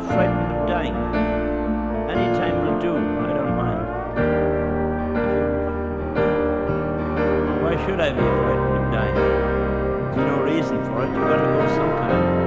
not frightened of dying. Any time will do, I don't mind. Why should I be frightened of dying? There's no reason for it, you've got to go sometime.